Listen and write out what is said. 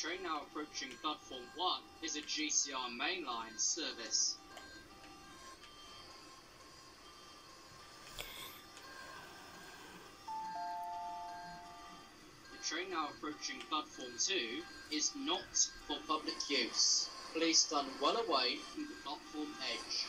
train now approaching platform 1 is a GCR mainline service. The train now approaching platform 2 is not for public use. Please stand well away from the platform edge.